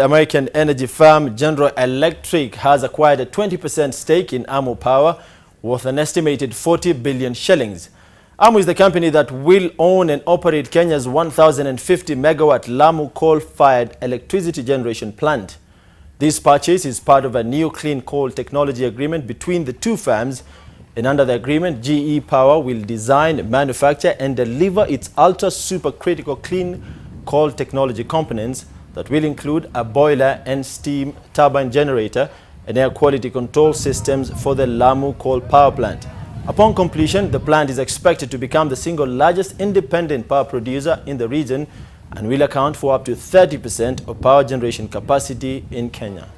American energy firm General Electric has acquired a 20% stake in AMU Power worth an estimated 40 billion shillings. AMU is the company that will own and operate Kenya's 1,050 megawatt Lamu coal-fired electricity generation plant. This purchase is part of a new clean coal technology agreement between the two firms and under the agreement, GE Power will design, manufacture and deliver its ultra-supercritical clean coal technology components that will include a boiler and steam turbine generator and air quality control systems for the Lamu coal power plant. Upon completion, the plant is expected to become the single largest independent power producer in the region and will account for up to 30% of power generation capacity in Kenya.